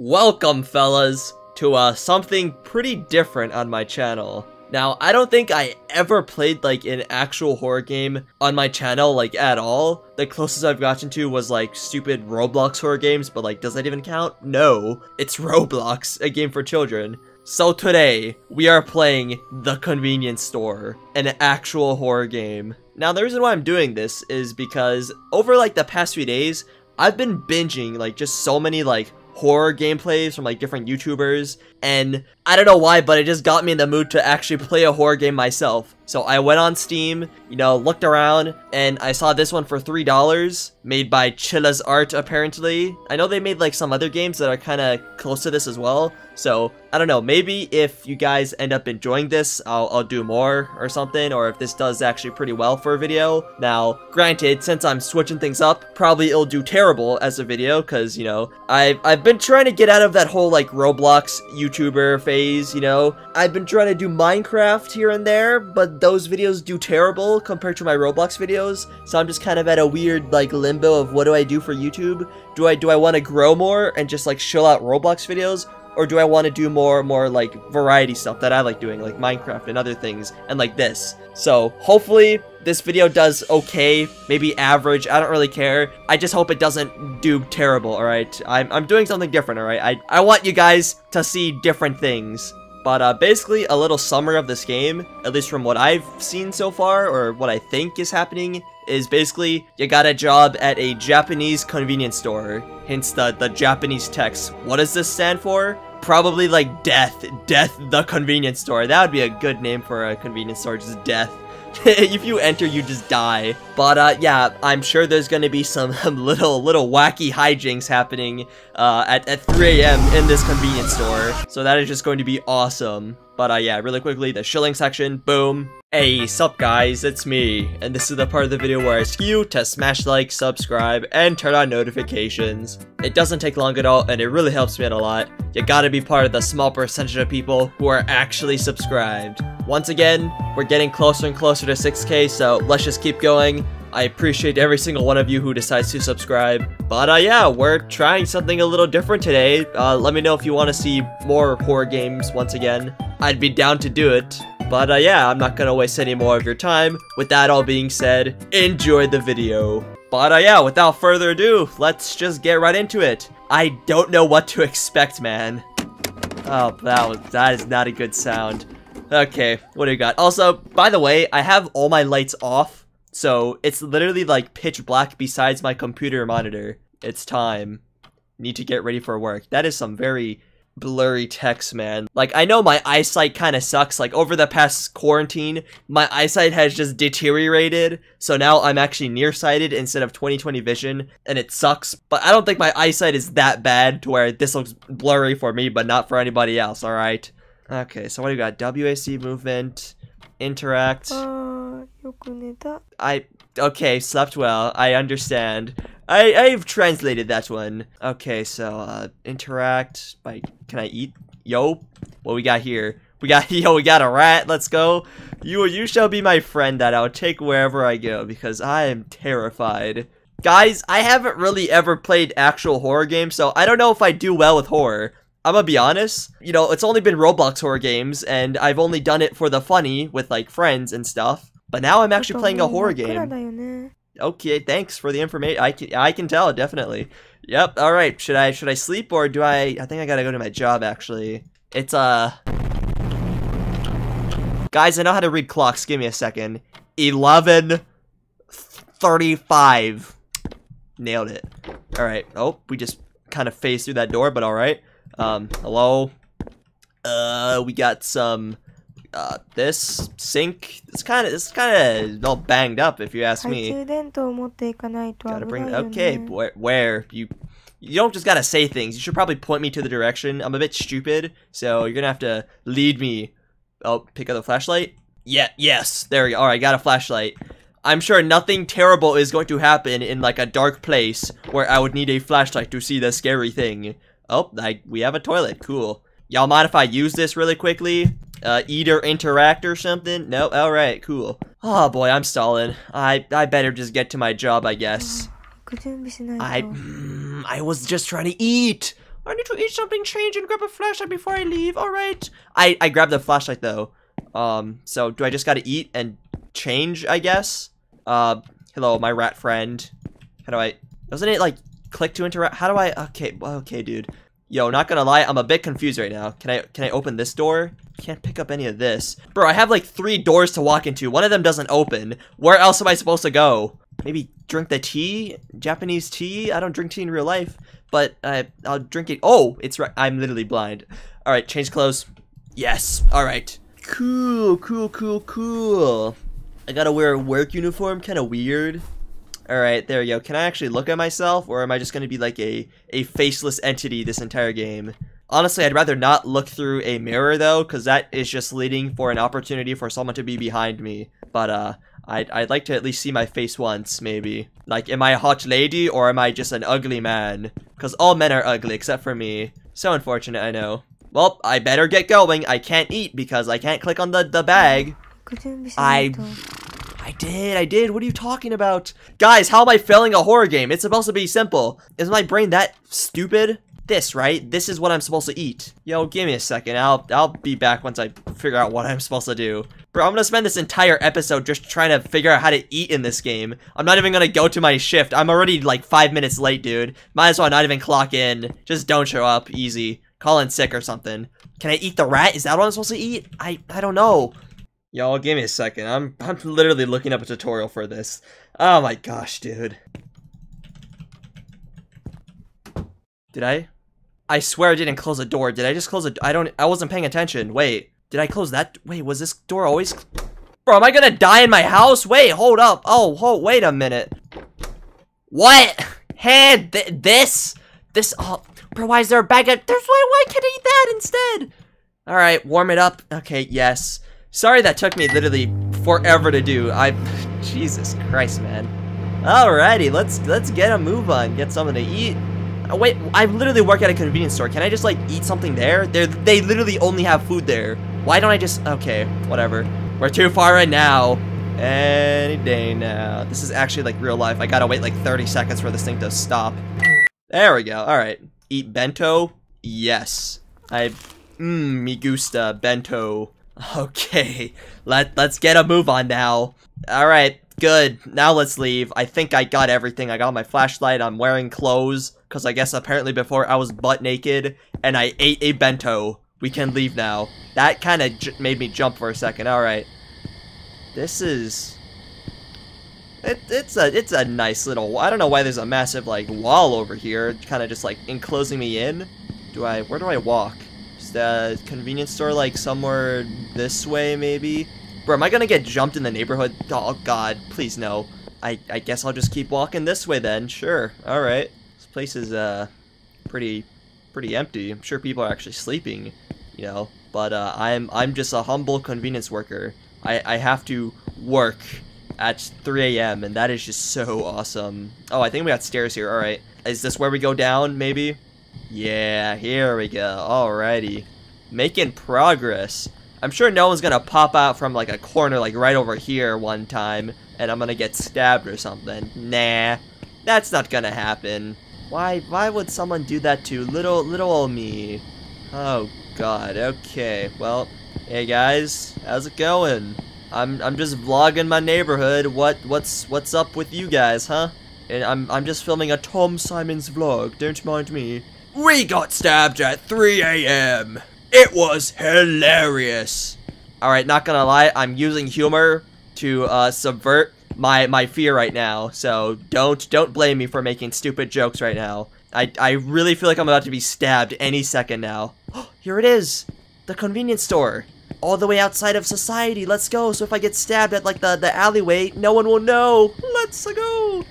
Welcome, fellas, to uh, something pretty different on my channel. Now, I don't think I ever played like an actual horror game on my channel, like at all. The closest I've gotten to was like stupid Roblox horror games, but like, does that even count? No, it's Roblox, a game for children. So today, we are playing The Convenience Store, an actual horror game. Now, the reason why I'm doing this is because over like the past few days, I've been binging like just so many like horror gameplays from like different YouTubers and I don't know why but it just got me in the mood to actually play a horror game myself. So I went on Steam, you know, looked around, and I saw this one for $3, made by Chilla's Art, apparently. I know they made, like, some other games that are kind of close to this as well, so, I don't know, maybe if you guys end up enjoying this, I'll, I'll do more or something, or if this does actually pretty well for a video. Now, granted, since I'm switching things up, probably it'll do terrible as a video, because, you know, I've, I've been trying to get out of that whole, like, Roblox YouTuber phase, you know? I've been trying to do Minecraft here and there, but those videos do terrible compared to my Roblox videos, so I'm just kind of at a weird like limbo of what do I do for YouTube? Do I do I want to grow more and just like chill out Roblox videos, or do I want to do more more like variety stuff that I like doing, like Minecraft and other things, and like this? So hopefully this video does okay, maybe average, I don't really care. I just hope it doesn't do terrible, alright? I'm, I'm doing something different, alright? I, I want you guys to see different things. But uh, basically, a little summary of this game, at least from what I've seen so far, or what I think is happening, is basically you got a job at a Japanese convenience store. Hence the, the Japanese text. What does this stand for? Probably like death. Death the convenience store. That would be a good name for a convenience store, just death. if you enter, you just die. But uh, yeah, I'm sure there's gonna be some little little wacky hijinks happening uh, at, at 3 a.m. in this convenience store. So that is just going to be awesome. But uh, yeah, really quickly, the shilling section, boom. Hey, sup guys, it's me, and this is the part of the video where I ask you to smash like, subscribe, and turn on notifications. It doesn't take long at all, and it really helps me out a lot. You gotta be part of the small percentage of people who are actually subscribed. Once again, we're getting closer and closer to 6k, so let's just keep going. I appreciate every single one of you who decides to subscribe. But uh, yeah, we're trying something a little different today. Uh, let me know if you want to see more horror games once again. I'd be down to do it. But uh, yeah, I'm not gonna waste any more of your time. With that all being said, enjoy the video. But uh, yeah, without further ado, let's just get right into it. I don't know what to expect, man. Oh, that was that is not a good sound. Okay, what do you got? Also, by the way, I have all my lights off, so it's literally like pitch black besides my computer monitor. It's time. Need to get ready for work. That is some very blurry text, man. Like, I know my eyesight kind of sucks. Like, over the past quarantine, my eyesight has just deteriorated. So now I'm actually nearsighted instead of 20/20 vision, and it sucks. But I don't think my eyesight is that bad to where this looks blurry for me, but not for anybody else, alright? Okay, so what do you got? WAC movement, interact. Uh, I okay, slept well. I understand. I I've translated that one. Okay, so uh interact by can I eat? Yo, what we got here? We got yo, we got a rat. Let's go. You you shall be my friend that I'll take wherever I go because I am terrified. Guys, I haven't really ever played actual horror games, so I don't know if I do well with horror. I'm gonna be honest, you know, it's only been Roblox horror games, and I've only done it for the funny with like friends and stuff. But now I'm actually playing a horror game. Okay, thanks for the information. I can, I can tell definitely. Yep. All right. Should I should I sleep or do I? I think I gotta go to my job actually. It's uh. Guys, I know how to read clocks. Give me a second. Eleven thirty-five. Nailed it. All right. Oh, we just kind of phased through that door, but all right. Um, hello? Uh, we got some, uh, this sink. It's kind of, it's kind of all banged up if you ask me. Gotta bring, okay, where, where? You, you don't just gotta say things. You should probably point me to the direction. I'm a bit stupid, so you're gonna have to lead me. Oh, pick up the flashlight? Yeah, yes, there we go. Alright, got a flashlight. I'm sure nothing terrible is going to happen in like a dark place where I would need a flashlight to see the scary thing. Oh, I, we have a toilet. Cool. Y'all mind if I use this really quickly? Uh, eat or interact or something? No? Alright, cool. Oh boy, I'm stalling. I, I better just get to my job, I guess. I, mm, I was just trying to eat. I need to eat something, change, and grab a flashlight before I leave. All right. I, I grabbed the flashlight, though. Um, so do I just gotta eat and change, I guess? Uh, hello, my rat friend. How do I... Doesn't it, like, click to interact? How do I... Okay, okay, dude. Yo, not gonna lie, I'm a bit confused right now. Can I can I open this door? Can't pick up any of this. Bro, I have like three doors to walk into. One of them doesn't open. Where else am I supposed to go? Maybe drink the tea? Japanese tea? I don't drink tea in real life, but uh, I'll drink it. Oh, it's right. I'm literally blind. All right, change clothes. Yes. All right. Cool, cool, cool, cool. I gotta wear a work uniform. Kind of weird. Alright, there we go. Can I actually look at myself, or am I just going to be like a, a faceless entity this entire game? Honestly, I'd rather not look through a mirror, though, because that is just leading for an opportunity for someone to be behind me. But, uh, I'd, I'd like to at least see my face once, maybe. Like, am I a hot lady, or am I just an ugly man? Because all men are ugly, except for me. So unfortunate, I know. Well, I better get going. I can't eat because I can't click on the, the bag. I I did, I did. What are you talking about? Guys, how am I failing a horror game? It's supposed to be simple. Is my brain that stupid? This, right? This is what I'm supposed to eat. Yo, give me a second. I'll I'll be back once I figure out what I'm supposed to do. Bro, I'm gonna spend this entire episode just trying to figure out how to eat in this game. I'm not even gonna go to my shift. I'm already like five minutes late, dude. Might as well not even clock in. Just don't show up. Easy. Call in sick or something. Can I eat the rat? Is that what I'm supposed to eat? I I don't know. Y'all, give me a second. I'm I'm literally looking up a tutorial for this. Oh my gosh, dude. Did I? I swear I didn't close the door. Did I just close it? I don't- I wasn't paying attention. Wait. Did I close that? Wait, was this door always- Bro, am I gonna die in my house? Wait, hold up. Oh, hold, wait a minute. What? Hey, th this? This- oh, Bro, why is there a bag of- There's- why, why can't I eat that instead? Alright, warm it up. Okay, yes. Sorry that took me literally forever to do. I, Jesus Christ, man. Alrighty, let's let's get a move on. Get something to eat. Oh, wait, I literally work at a convenience store. Can I just like eat something there? They they literally only have food there. Why don't I just? Okay, whatever. We're too far right now. Any day now. This is actually like real life. I gotta wait like 30 seconds for this thing to stop. There we go. All right. Eat bento. Yes. I. Mmm, me gusta bento. Okay, let let's get a move on now. All right, good. Now let's leave. I think I got everything. I got my flashlight. I'm wearing clothes because I guess apparently before I was butt naked and I ate a bento. We can leave now. That kind of made me jump for a second. All right, this is. It, it's a it's a nice little. I don't know why there's a massive like wall over here, kind of just like enclosing me in. Do I? Where do I walk? The convenience store like somewhere this way maybe? Bro, am I gonna get jumped in the neighborhood? Oh god, please no. I, I guess I'll just keep walking this way then. Sure. Alright. This place is uh pretty pretty empty. I'm sure people are actually sleeping, you know. But uh, I'm I'm just a humble convenience worker. I, I have to work at 3 a.m. and that is just so awesome. Oh, I think we got stairs here. Alright. Is this where we go down, maybe? Yeah, here we go. Alrighty. Making progress. I'm sure no one's gonna pop out from like a corner like right over here one time and I'm gonna get stabbed or something. Nah. That's not gonna happen. Why why would someone do that to little little old me? Oh god, okay. Well, hey guys, how's it going? I'm I'm just vlogging my neighborhood. What what's what's up with you guys, huh? And I'm I'm just filming a Tom Simons vlog. Don't mind me. We got stabbed at 3 a.m. It was hilarious. Alright, not gonna lie, I'm using humor to uh, subvert my, my fear right now. So don't don't blame me for making stupid jokes right now. I, I really feel like I'm about to be stabbed any second now. Here it is! The convenience store. All the way outside of society. Let's go. So if I get stabbed at like the, the alleyway, no one will know. Let's go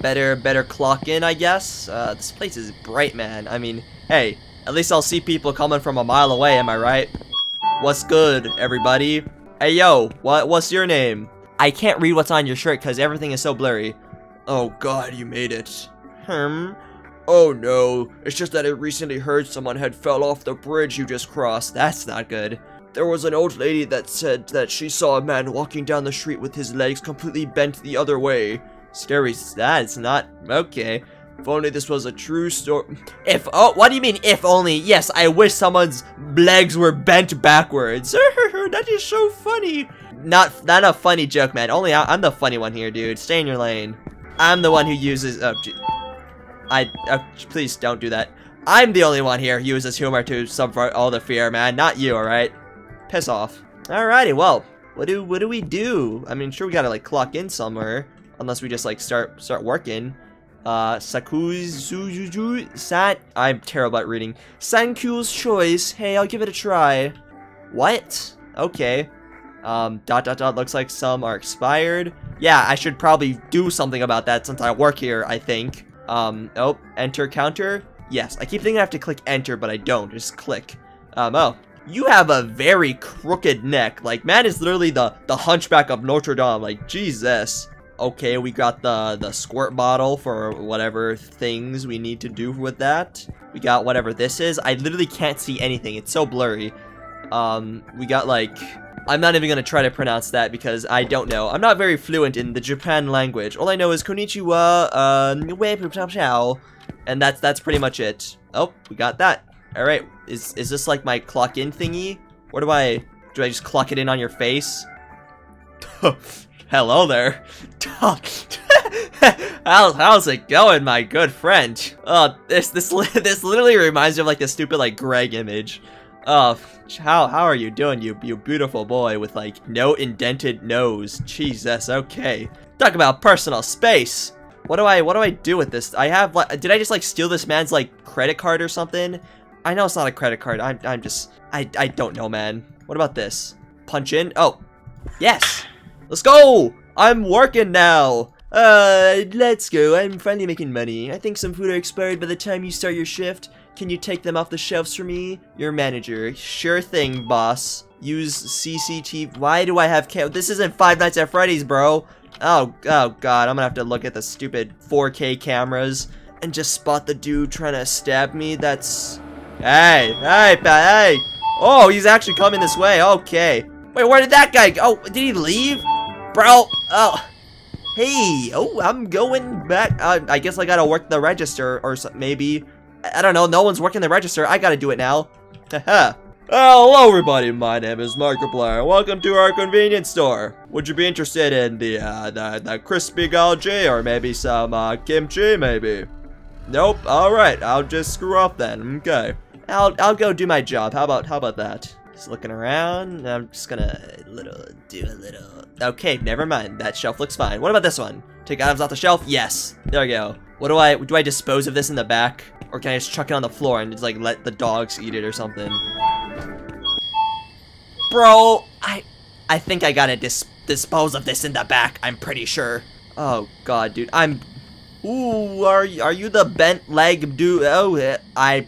better better clock in, I guess. Uh, this place is bright, man. I mean, hey, at least I'll see people coming from a mile away, am I right? What's good, everybody? Hey, yo, what what's your name? I can't read what's on your shirt because everything is so blurry. Oh god, you made it. Hmm? Oh no, it's just that I recently heard someone had fell off the bridge you just crossed. That's not good. There was an old lady that said that she saw a man walking down the street with his legs completely bent the other way. Scary, that's not, okay. If only this was a true story. If, oh, what do you mean, if only? Yes, I wish someone's legs were bent backwards. that is so funny. Not, not a funny joke, man. Only I, am the funny one here, dude. Stay in your lane. I'm the one who uses, oh, I, uh, please don't do that. I'm the only one here who uses humor to subvert all the fear, man. Not you, alright? Piss off. Alrighty, well, what do what do we do? I mean, sure we gotta like clock in somewhere, unless we just like start start working. Uh, Sat. I'm terrible at reading. Sanku's choice. Hey, I'll give it a try. What? Okay. Um, dot dot dot. Looks like some are expired. Yeah, I should probably do something about that since I work here. I think. Um. Oh, enter counter. Yes, I keep thinking I have to click enter, but I don't. Just click. Um. Oh, you have a very crooked neck. Like, man is literally the, the hunchback of Notre Dame. Like, Jesus. Okay, we got the, the squirt bottle for whatever things we need to do with that. We got whatever this is. I literally can't see anything. It's so blurry. Um, we got like... I'm not even going to try to pronounce that because I don't know. I'm not very fluent in the Japan language. All I know is konnichiwa, uh, and that's that's pretty much it. Oh, we got that. All right, is is this like my clock in thingy? Where do I do I just clock it in on your face? Hello there. how's how's it going, my good friend? Oh, this this this literally reminds me of like the stupid like Greg image. Oh, how how are you doing, you you beautiful boy with like no indented nose? Jesus, okay. Talk about personal space. What do I what do I do with this? I have like did I just like steal this man's like credit card or something? I know it's not a credit card. I'm, I'm just, I, I don't know, man. What about this? Punch in? Oh, yes. Let's go. I'm working now. Uh, let's go. I'm finally making money. I think some food are expired by the time you start your shift. Can you take them off the shelves for me? Your manager. Sure thing, boss. Use CCTV. Why do I have cam- This isn't Five Nights at Freddy's, bro. Oh, oh god, I'm gonna have to look at the stupid 4K cameras and just spot the dude trying to stab me. That's Hey, hey, hey. Oh, he's actually coming this way. Okay. Wait, where did that guy go? Oh, did he leave? Bro, oh. Hey, oh, I'm going back. Uh, I guess I gotta work the register or maybe. I don't know, no one's working the register. I gotta do it now. Hello everybody, my name is Markiplier. Welcome to our convenience store. Would you be interested in the, uh, the, the crispy galji or maybe some, uh, kimchi maybe? Nope, alright, I'll just screw off then, okay. I'll I'll go do my job. How about how about that? Just looking around. I'm just gonna little do a little. Okay, never mind. That shelf looks fine. What about this one? Take items off the shelf. Yes. There we go. What do I do? I dispose of this in the back, or can I just chuck it on the floor and just like let the dogs eat it or something? Bro, I I think I gotta dis dispose of this in the back. I'm pretty sure. Oh god, dude. I'm. Ooh, are you are you the bent leg dude? Oh, eh, I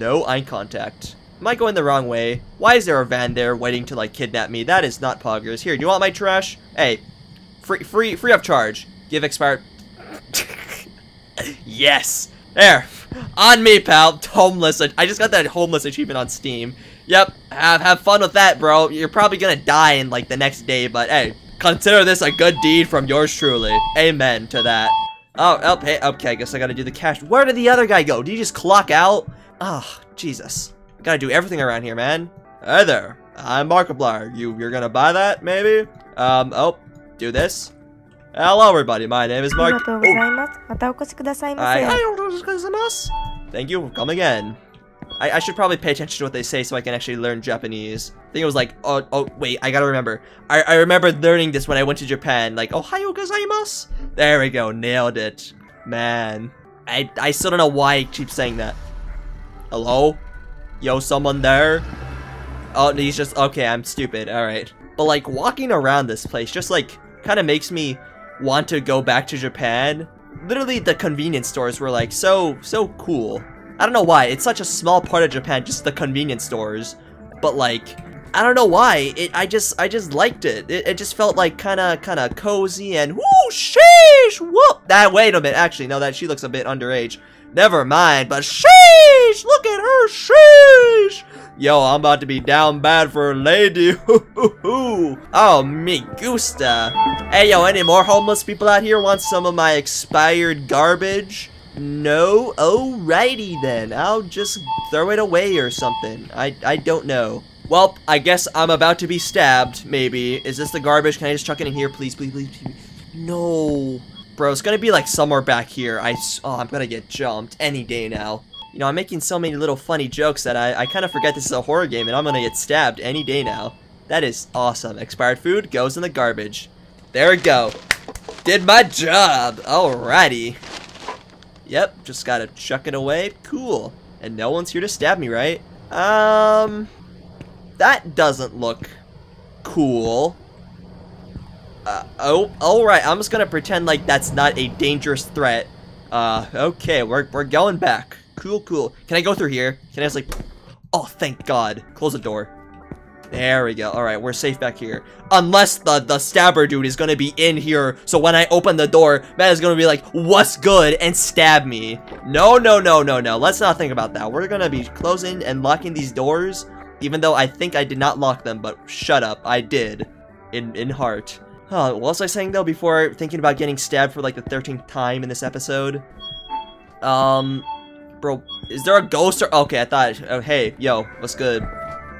no eye contact. Am I going the wrong way? Why is there a van there waiting to like kidnap me? That is not poggers. Here, do you want my trash? Hey, free, free, free of charge. Give expired. yes. There. On me, pal. Homeless. I just got that homeless achievement on Steam. Yep. Have have fun with that, bro. You're probably gonna die in like the next day, but hey, consider this a good deed from yours truly. Amen to that. Oh, oh, hey, okay, I guess I gotta do the cash. Where did the other guy go? Did he just clock out? Oh, Jesus. I gotta do everything around here, man. Hey there. I'm Markiplier. You, you're gonna buy that, maybe? Um, oh, do this. Hello, everybody. My name is Mark. Oh. Thank you. Come again. I, I should probably pay attention to what they say so I can actually learn Japanese. I think it was like, oh, oh, wait, I gotta remember. I, I remember learning this when I went to Japan. Like, Ohayo gozaimasu. There we go. Nailed it. Man. I, I still don't know why I keep saying that. Hello? Yo, someone there? Oh, he's just, okay, I'm stupid, alright. But like, walking around this place just like, kind of makes me want to go back to Japan. Literally, the convenience stores were like, so, so cool. I don't know why, it's such a small part of Japan, just the convenience stores. But like, I don't know why, it, I just, I just liked it. It, it just felt like kind of, kind of cozy and, whoo, sheesh, whoop. That, wait a minute, actually, no, that she looks a bit underage. Never mind, but sheesh! Look at her, sheesh! Yo, I'm about to be down bad for a lady. oh, me gusta. Hey, yo, any more homeless people out here want some of my expired garbage? No? Alrighty then. I'll just throw it away or something. I, I don't know. Well, I guess I'm about to be stabbed, maybe. Is this the garbage? Can I just chuck it in here? Please, please, please. please. No. Bro, it's gonna be like somewhere back here. I, oh, I'm gonna get jumped any day now. You know, I'm making so many little funny jokes that I, I kind of forget this is a horror game and I'm gonna get stabbed any day now. That is awesome. Expired food goes in the garbage. There we go. Did my job. Alrighty. Yep, just gotta chuck it away. Cool. And no one's here to stab me, right? Um, that doesn't look cool. Uh, oh, alright, I'm just gonna pretend like that's not a dangerous threat. Uh, okay, we're, we're going back. Cool, cool. Can I go through here? Can I just like... Oh, thank God. Close the door. There we go. Alright, we're safe back here. Unless the, the stabber dude is gonna be in here, so when I open the door, Matt is gonna be like, what's good, and stab me. No, no, no, no, no. Let's not think about that. We're gonna be closing and locking these doors, even though I think I did not lock them, but shut up. I did. In, in heart. Huh, what was I saying, though, before thinking about getting stabbed for, like, the 13th time in this episode? Um, bro, is there a ghost or- Okay, I thought- Oh, hey, yo, what's good?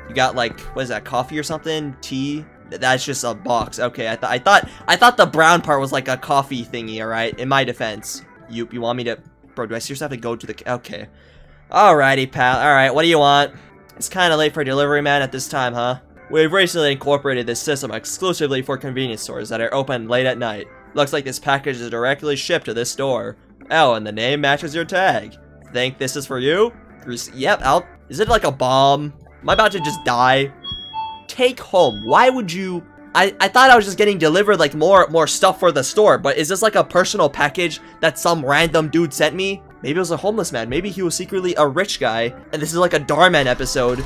You got like, what is that, coffee or something? Tea? That's just a box. Okay, I, th I thought I thought the brown part was like a coffee thingy, alright? In my defense. You you want me to... Bro, do I seriously have to go to the... Okay. Alrighty, pal. Alright, what do you want? It's kind of late for delivery, man, at this time, huh? We've recently incorporated this system exclusively for convenience stores that are open late at night. Looks like this package is directly shipped to this store. Oh, and the name matches your tag. Think this is for you? Yep, I'll... Is it like a bomb? Am I about to just die? Take home. Why would you... I, I thought I was just getting delivered like more more stuff for the store, but is this like a personal package that some random dude sent me? Maybe it was a homeless man. Maybe he was secretly a rich guy, and this is like a Dhar Mann episode.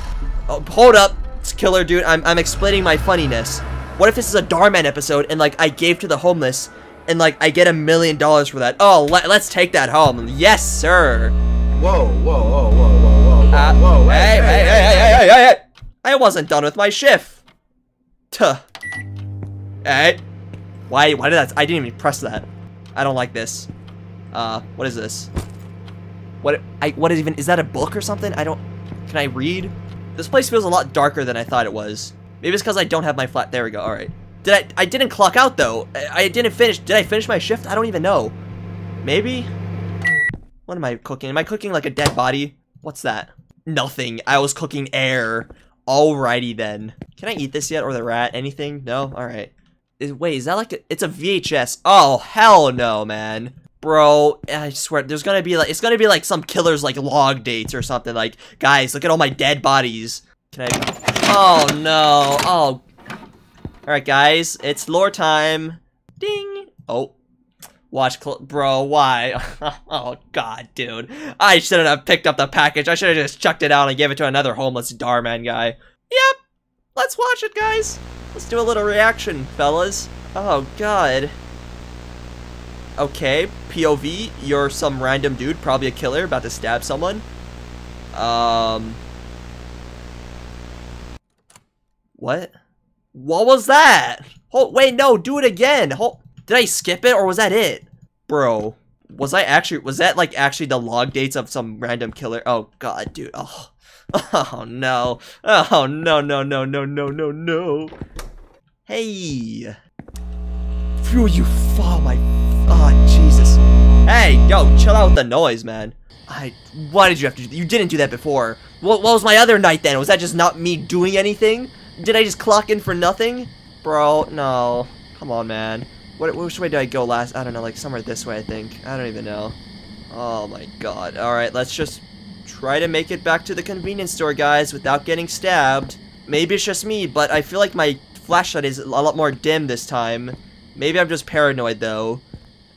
Oh, hold up, it's killer dude. I'm, I'm explaining my funniness. What if this is a Dhar Mann episode, and like I gave to the homeless, and like I get a million dollars for that? Oh, let, let's take that home. Yes, sir. Whoa, whoa, whoa, whoa, whoa, whoa, Uh, whoa, hey, hey, hey, hey, hey, hey, hey, I wasn't done with my shift. Tuh. Hey. Why, why did that, I didn't even press that. I don't like this. Uh, what is this? What, I, what is even, is that a book or something? I don't, can I read? This place feels a lot darker than I thought it was. Maybe it's because I don't have my flat, there we go, alright. Did I, I didn't clock out though. I, I didn't finish, did I finish my shift? I don't even know. Maybe? What am I cooking? Am I cooking like a dead body? What's that? Nothing. I was cooking air. Alrighty then. Can I eat this yet or the rat? Anything? No? Alright. Is, wait, is that like a, it's a VHS? Oh, hell no, man. Bro, I swear, there's gonna be like, it's gonna be like some killer's like log dates or something. Like, guys, look at all my dead bodies. Can I? Oh no. Oh. Alright, guys, it's lore time. Ding. Oh. Watch, bro, why? oh, God, dude. I shouldn't have picked up the package. I should have just chucked it out and gave it to another homeless Dhar Mann guy. Yep. Let's watch it, guys. Let's do a little reaction, fellas. Oh, God. Okay, POV, you're some random dude, probably a killer, about to stab someone. Um... What? What was that? Hold, wait, no, do it again. Hold, did I skip it or was that it? Bro, was I actually, was that like actually the log dates of some random killer? Oh god, dude. Oh, oh no. Oh no, no, no, no, no, no, no. Hey. Phew, you fall my, oh Jesus. Hey, yo, chill out with the noise, man. I, why did you have to do You didn't do that before. What, what was my other night then? Was that just not me doing anything? Did I just clock in for nothing? Bro, no. Come on, man. What, which way did I go last? I don't know, like somewhere this way, I think. I don't even know. Oh my god. Alright, let's just try to make it back to the convenience store, guys, without getting stabbed. Maybe it's just me, but I feel like my flashlight is a lot more dim this time. Maybe I'm just paranoid, though.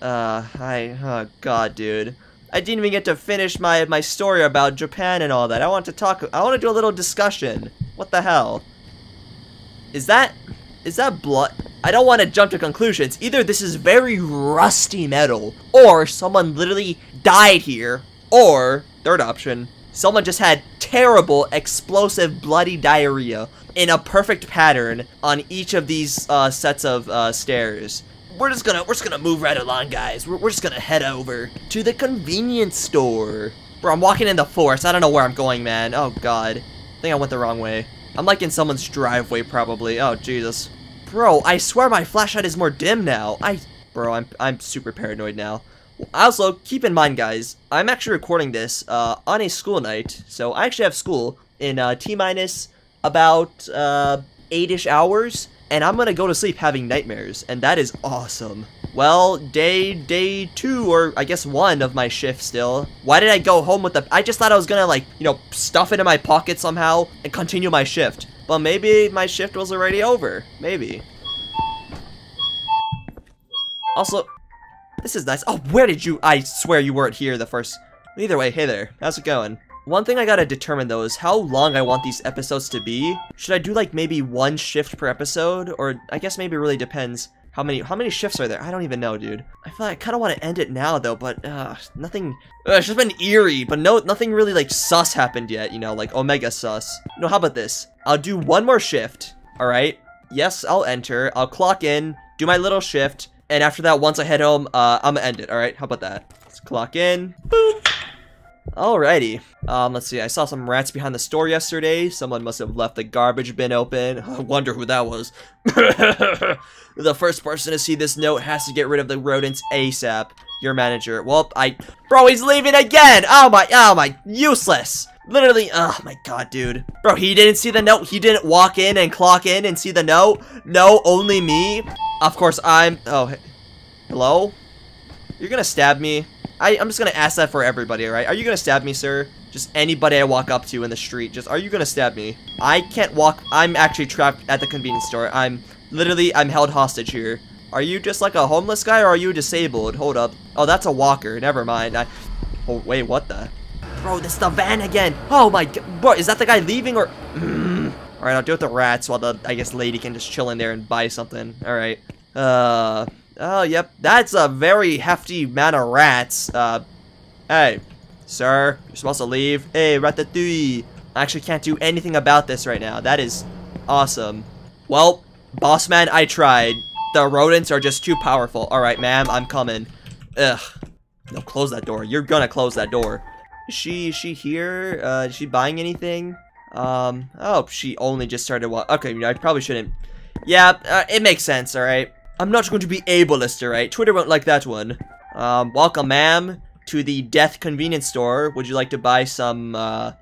Uh, I, oh god, dude. I didn't even get to finish my, my story about Japan and all that. I want to talk, I want to do a little discussion. What the hell? Is that, is that blood? I don't want to jump to conclusions. Either this is very rusty metal, or someone literally died here, or, third option, someone just had terrible, explosive, bloody diarrhea in a perfect pattern on each of these uh, sets of uh, stairs. We're just gonna we're just gonna move right along, guys. We're, we're just gonna head over to the convenience store. Bro, I'm walking in the forest. I don't know where I'm going, man. Oh god. I think I went the wrong way. I'm like in someone's driveway, probably. Oh, Jesus. Bro, I swear my flashlight is more dim now. I, bro, I'm, I'm super paranoid now. Also, keep in mind, guys, I'm actually recording this uh, on a school night, so I actually have school in uh, T-minus about uh, 8-ish hours, and I'm gonna go to sleep having nightmares, and that is awesome. Well, day, day two, or I guess one of my shift still. Why did I go home with the, I just thought I was gonna like, you know, stuff it in my pocket somehow and continue my shift. But maybe my shift was already over. Maybe. Also, this is nice. Oh, where did you, I swear you weren't here the first, either way, hey there, how's it going? One thing I gotta determine though is how long I want these episodes to be. Should I do like maybe one shift per episode? Or I guess maybe it really depends. How many how many shifts are there? I don't even know, dude. I feel like I kind of want to end it now though, but uh, nothing. Uh, it's just been eerie, but no, nothing really like sus happened yet. You know, like Omega sus. No, how about this? I'll do one more shift. All right. Yes, I'll enter. I'll clock in, do my little shift, and after that, once I head home, uh, I'm gonna end it. All right. How about that? Let's clock in. Boom. Alrighty. Um, let's see. I saw some rats behind the store yesterday. Someone must have left the garbage bin open. I wonder who that was. the first person to see this note has to get rid of the rodents ASAP. Your manager. Well, I... Bro, he's leaving again! Oh my... Oh my... Useless! Literally, oh my god, dude. Bro, he didn't see the note. He didn't walk in and clock in and see the note. No, only me. Of course, I'm... Oh, hello? You're gonna stab me? I, I'm just gonna ask that for everybody, alright? Are you gonna stab me, sir? Just anybody I walk up to in the street. Just, are you gonna stab me? I can't walk. I'm actually trapped at the convenience store. I'm, literally, I'm held hostage here. Are you just like a homeless guy or are you disabled? Hold up. Oh, that's a walker. Never mind. I, oh, wait, what the? Bro, this is the van again. Oh my. Bro, is that the guy leaving or? Mm. Alright, I'll deal with the rats while the, I guess, lady can just chill in there and buy something. Alright. Uh, Oh, yep. That's a very hefty amount of rats. Uh, hey, sir, you're supposed to leave. Hey, Ratatouille. I actually can't do anything about this right now. That is awesome. Well, boss man, I tried. The rodents are just too powerful. All right, ma'am, I'm coming. Ugh. No, close that door. You're gonna close that door. Is she, is she here? Uh, is she buying anything? Um, oh, she only just started Okay, you know I probably shouldn't. Yeah, uh, it makes sense, alright? I'm not going to be ableist, alright? Twitter won't like that one. Um, welcome, ma'am, to the Death Convenience Store. Would you like to buy some, uh,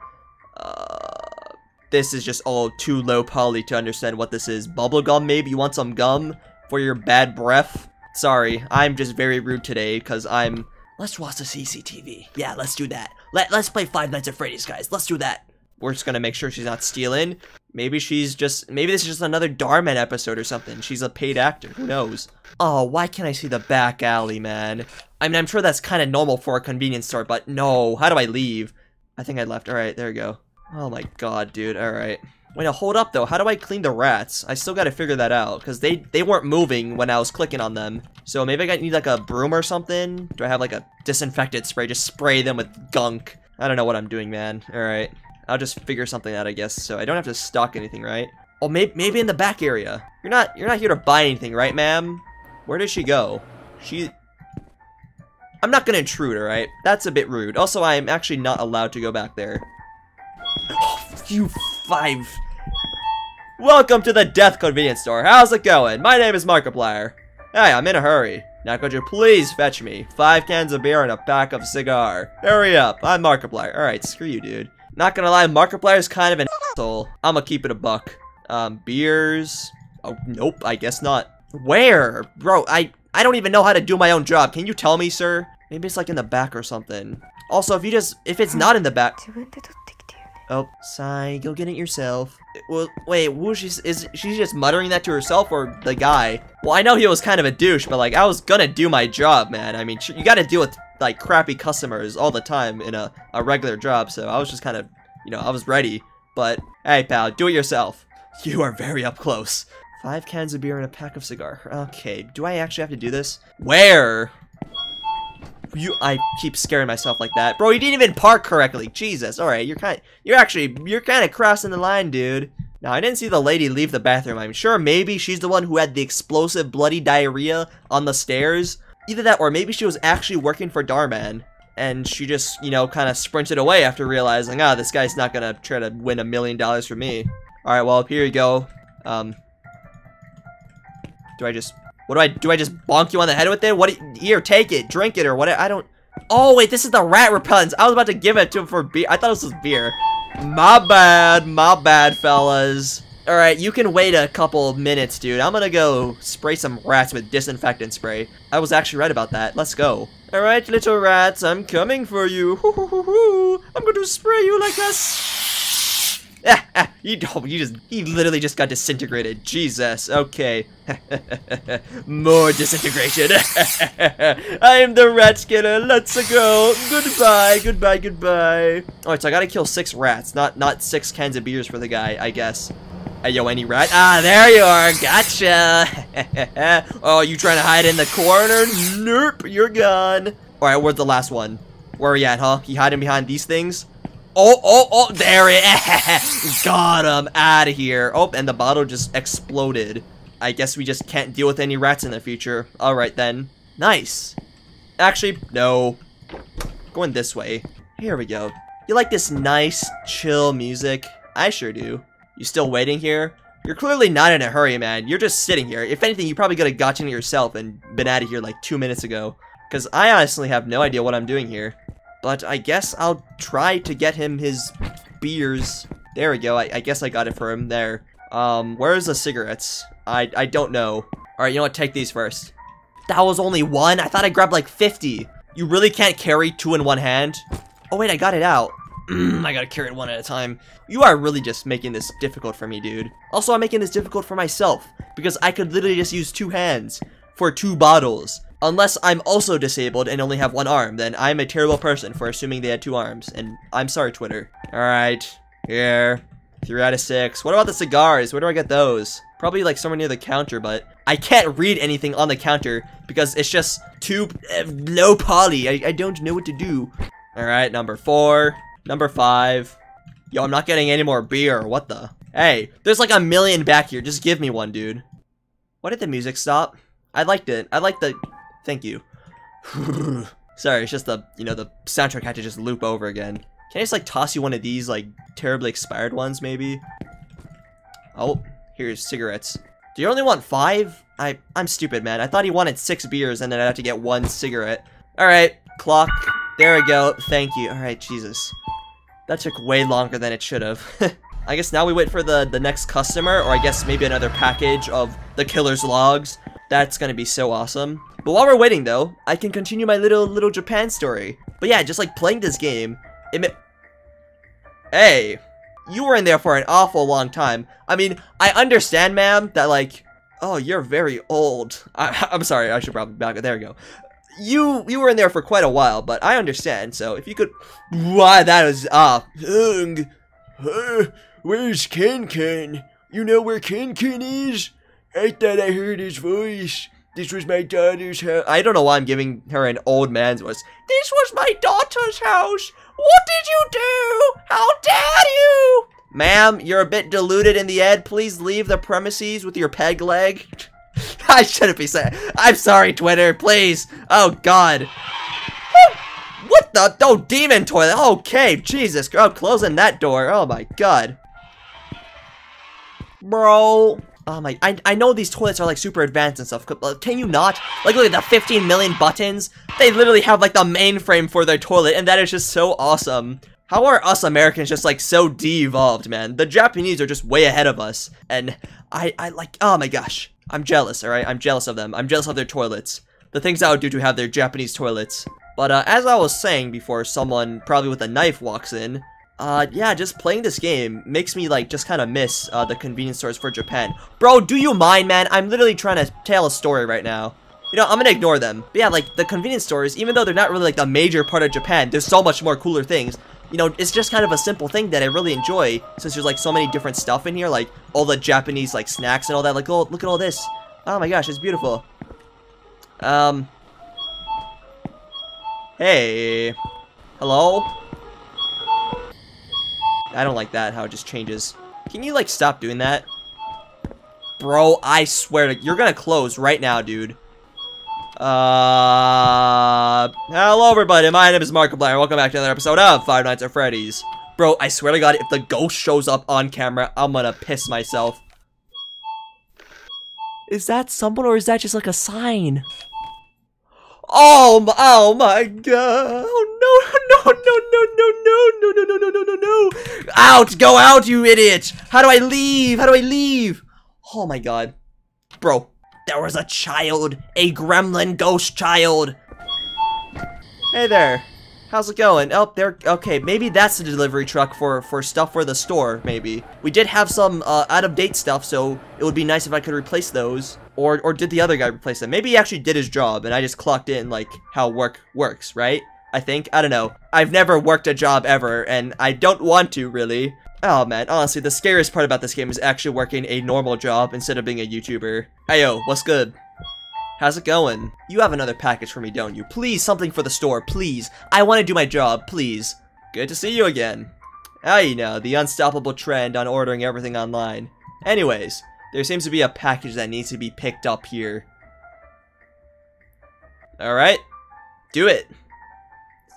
uh, this is just all too low poly to understand what this is. Bubblegum, maybe? You want some gum for your bad breath? Sorry, I'm just very rude today, because I'm... Let's watch the CCTV. Yeah, let's do that. Let, let's play Five Nights at Freddy's, guys. Let's do that. We're just gonna make sure she's not stealing. Maybe she's just, maybe this is just another Dhar-Mann episode or something. She's a paid actor, who knows? Oh, why can't I see the back alley, man? I mean, I'm sure that's kind of normal for a convenience store, but no, how do I leave? I think I left, alright, there we go. Oh my god, dude, alright. Wait, now hold up though, how do I clean the rats? I still gotta figure that out, because they, they weren't moving when I was clicking on them. So maybe I need like a broom or something? Do I have like a disinfectant spray? Just spray them with gunk. I don't know what I'm doing, man. Alright. I'll just figure something out, I guess, so I don't have to stock anything, right? Oh, maybe, maybe in the back area. You're not, you're not here to buy anything, right, ma'am? Where did she go? She... I'm not gonna intrude, alright? That's a bit rude. Also, I'm actually not allowed to go back there. Oh, you five... Welcome to the Death Convenience Store. How's it going? My name is Markiplier. Hey, I'm in a hurry. Now could you please fetch me five cans of beer and a pack of cigar? Hurry up. I'm Markiplier. Alright, screw you, dude. Not gonna lie, Markiplier is kind of an asshole. I'm gonna keep it a buck. Um, beers. Oh, nope, I guess not. Where? Bro, I, I don't even know how to do my own job. Can you tell me, sir? Maybe it's like in the back or something. Also, if you just, if it's not in the back. Oh, sigh, go get it yourself. Well, wait, was she, is she just muttering that to herself or the guy? Well, I know he was kind of a douche, but like, I was gonna do my job, man. I mean, you gotta deal with like crappy customers all the time in a, a regular job, so I was just kind of, you know, I was ready. But, hey pal, do it yourself. You are very up close. Five cans of beer and a pack of cigar. Okay, do I actually have to do this? Where? You, I keep scaring myself like that. Bro, you didn't even park correctly. Jesus. All right, you're kind you're actually, you're kind of crossing the line, dude. Now, I didn't see the lady leave the bathroom. I'm sure maybe she's the one who had the explosive bloody diarrhea on the stairs. Either that or maybe she was actually working for Dhar Mann. And she just, you know, kind of sprinted away after realizing, ah, this guy's not gonna try to win a million dollars from me. Alright, well, here you go. Um, do I just, what do I, do I just bonk you on the head with it? What, you, here, take it, drink it, or what, I don't, oh, wait, this is the rat repellents. I was about to give it to him for beer. I thought this was beer. My bad, my bad, fellas. Alright, you can wait a couple minutes, dude. I'm gonna go spray some rats with disinfectant spray. I was actually right about that. Let's go. Alright, little rats, I'm coming for you. I'm to spray you like this. you don't, you just, he literally just got disintegrated. Jesus, okay. More disintegration. I am the rat skinner. Let's go. Goodbye, goodbye, goodbye. Alright, so I gotta kill six rats, not not six cans of beers for the guy, I guess. Hey, yo, any rat? Ah, there you are. Gotcha. oh, you trying to hide in the corner? Nope, you're gone. All right, where's the last one? Where are you at, huh? You hiding behind these things? Oh, oh, oh, there it is. Got him out of here. Oh, and the bottle just exploded. I guess we just can't deal with any rats in the future. All right, then. Nice. Actually, no. Going this way. Here we go. You like this nice, chill music? I sure do. You still waiting here? You're clearly not in a hurry, man. You're just sitting here. If anything, you probably could have gotten it yourself and been out of here like two minutes ago. Because I honestly have no idea what I'm doing here. But I guess I'll try to get him his beers. There we go. I, I guess I got it for him there. Um, where's the cigarettes? I, I don't know. Alright, you know what? Take these first. That was only one? I thought I grabbed like 50. You really can't carry two in one hand? Oh wait, I got it out. I gotta carry it one at a time. You are really just making this difficult for me, dude. Also, I'm making this difficult for myself, because I could literally just use two hands for two bottles. Unless I'm also disabled and only have one arm, then I'm a terrible person for assuming they had two arms, and I'm sorry, Twitter. Alright, here. Three out of six. What about the cigars? Where do I get those? Probably like somewhere near the counter, but I can't read anything on the counter because it's just too uh, low poly. I, I don't know what to do. Alright, number four. Number five. Yo, I'm not getting any more beer. What the? Hey, there's like a million back here. Just give me one, dude. Why did the music stop? I liked it. I liked the... Thank you. Sorry, it's just the, you know, the soundtrack had to just loop over again. Can I just, like, toss you one of these, like, terribly expired ones, maybe? Oh, here's cigarettes. Do you only want five? I, I'm stupid, man. I thought he wanted six beers and then I'd have to get one cigarette. Alright, clock. There we go. Thank you. Alright, Jesus. That took way longer than it should have. I guess now we wait for the, the next customer, or I guess maybe another package of the killer's logs. That's gonna be so awesome. But while we're waiting though, I can continue my little little Japan story. But yeah, just like playing this game, it Hey, you were in there for an awful long time. I mean, I understand, ma'am, that like, oh, you're very old. I, I'm sorry, I should probably back. There we go you you were in there for quite a while, but I understand. So if you could, why that ah, uh, uh, where's Ken Ken? You know where Ken Ken is? I thought I heard his voice. This was my daughter's house. I don't know why I'm giving her an old man's voice. This was my daughter's house. What did you do? How dare you? Ma'am, you're a bit diluted in the head. Please leave the premises with your peg leg. I shouldn't be saying. I'm sorry, Twitter. Please. Oh God. Oh, what the? Oh, demon toilet. Okay, Jesus. I'm closing that door. Oh my God. Bro. Oh my, I, I know these toilets are like super advanced and stuff, uh, can you not? Like look at the 15 million buttons. They literally have like the mainframe for their toilet and that is just so awesome. How are us Americans just like so de-evolved, man? The Japanese are just way ahead of us. And I, I like, oh my gosh. I'm jealous, alright? I'm jealous of them. I'm jealous of their toilets. The things I would do to have their Japanese toilets. But uh, as I was saying before someone, probably with a knife, walks in, uh, yeah, just playing this game makes me, like, just kind of miss uh, the convenience stores for Japan. Bro, do you mind, man? I'm literally trying to tell a story right now. You know, I'm gonna ignore them. But yeah, like, the convenience stores, even though they're not really, like, the major part of Japan, there's so much more cooler things you know, it's just kind of a simple thing that I really enjoy since there's like so many different stuff in here, like all the Japanese like snacks and all that. Like, oh, look at all this. Oh my gosh, it's beautiful. Um. Hey. Hello? I don't like that, how it just changes. Can you, like, stop doing that? Bro, I swear to- You're gonna close right now, dude. Uh... Hello, everybody. My name is Markiplier. Welcome back to another episode of Five Nights at Freddy's. Bro, I swear to God, if the ghost shows up on camera, I'm gonna piss myself. Is that someone or is that just like a sign? Oh my, oh my god. Oh no, no, no, no, no, no, no, no, no, no, no, no. Out, go out, you idiot. How do I leave? How do I leave? Oh my god. Bro, there was a child, a gremlin ghost child. Hey there. How's it going? Oh, there. Okay, maybe that's the delivery truck for for stuff for the store. Maybe we did have some uh, out of date stuff, so it would be nice if I could replace those. Or or did the other guy replace them? Maybe he actually did his job, and I just clocked in like how work works, right? I think I don't know. I've never worked a job ever, and I don't want to really. Oh man, honestly, the scariest part about this game is actually working a normal job instead of being a YouTuber. Ayo, what's good? How's it going? You have another package for me, don't you? Please, something for the store, please. I want to do my job, please. Good to see you again. Ah, you know, the unstoppable trend on ordering everything online. Anyways, there seems to be a package that needs to be picked up here. Alright, do it.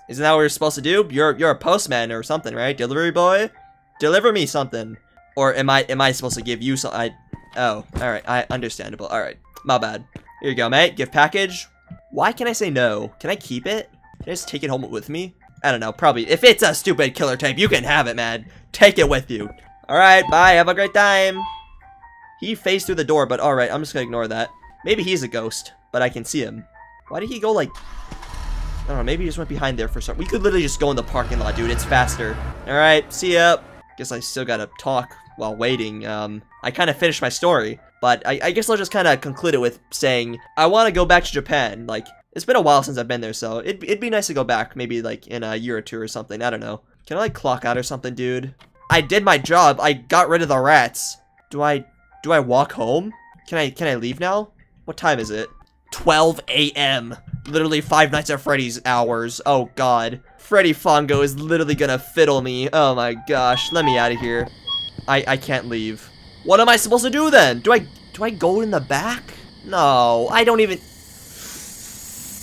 Isn't that what you're supposed to do? You're you're a postman or something, right? Delivery boy? Deliver me something. Or am I am I supposed to give you some I Oh, alright, I understandable. Alright. My bad. Here you go, mate. Gift package. Why can I say no? Can I keep it? Can I just take it home with me? I don't know, probably. If it's a stupid killer tape, you can have it, man. Take it with you. Alright, bye. Have a great time. He phased through the door, but alright, I'm just gonna ignore that. Maybe he's a ghost, but I can see him. Why did he go like... I don't know, maybe he just went behind there for some... We could literally just go in the parking lot, dude. It's faster. Alright, see ya. I guess I still gotta talk while waiting. Um, I kind of finished my story. But I, I guess I'll just kind of conclude it with saying, I want to go back to Japan. Like, it's been a while since I've been there, so it'd, it'd be nice to go back, maybe like in a year or two or something. I don't know. Can I like clock out or something, dude? I did my job. I got rid of the rats. Do I, do I walk home? Can I, can I leave now? What time is it? 12 a.m. Literally Five Nights at Freddy's hours. Oh god. Freddy Fongo is literally gonna fiddle me. Oh my gosh. Let me out of here. I, I can't leave. What am I supposed to do then? Do I do I go in the back? No, I don't even.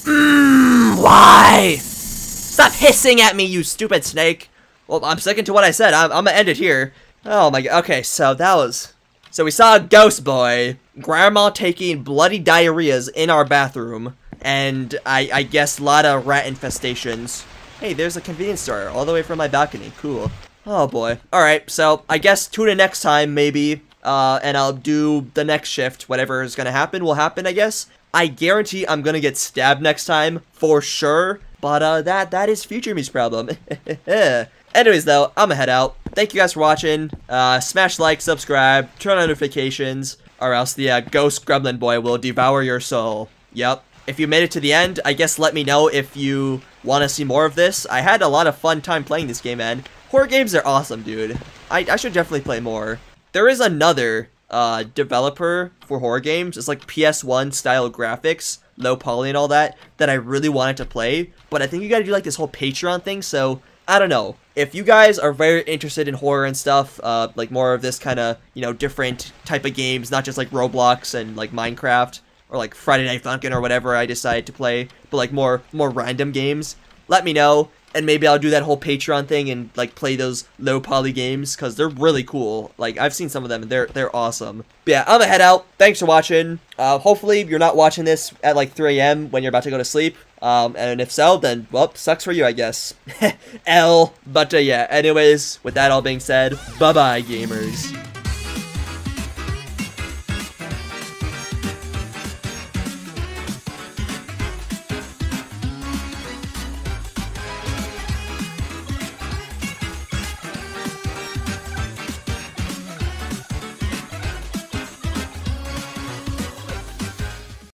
Mm, why? Stop hissing at me, you stupid snake. Well, I'm sticking to what I said. I'm, I'm gonna end it here. Oh my god. Okay, so that was. So we saw a ghost boy, grandma taking bloody diarrheas in our bathroom, and I, I guess a lot of rat infestations. Hey, there's a convenience store all the way from my balcony. Cool. Oh boy. Alright, so I guess tune in next time, maybe. Uh, and I'll do the next shift. Whatever is gonna happen will happen, I guess. I guarantee I'm gonna get stabbed next time, for sure. But, uh, that, that is Future Me's problem. Anyways, though, I'm gonna head out. Thank you guys for watching. Uh, smash like, subscribe, turn on notifications, or else the uh, ghost gremlin boy will devour your soul. Yep. If you made it to the end, I guess let me know if you want to see more of this. I had a lot of fun time playing this game, man. Horror games are awesome, dude. I, I should definitely play more. There is another uh, developer for horror games. It's like PS1 style graphics, low poly and all that, that I really wanted to play. But I think you gotta do like this whole Patreon thing, so I don't know. If you guys are very interested in horror and stuff, uh, like more of this kind of, you know, different type of games, not just like Roblox and like Minecraft, or like Friday Night Funkin' or whatever I decide to play, but like more more random games, let me know and maybe I'll do that whole Patreon thing and like play those low poly games because they're really cool. Like I've seen some of them and they're they're awesome. But yeah, I'm gonna head out. Thanks for watching. Uh, hopefully you're not watching this at like 3 a.m. when you're about to go to sleep. Um, and if so, then well, sucks for you, I guess. L. But uh, yeah. Anyways, with that all being said, bye bye, gamers.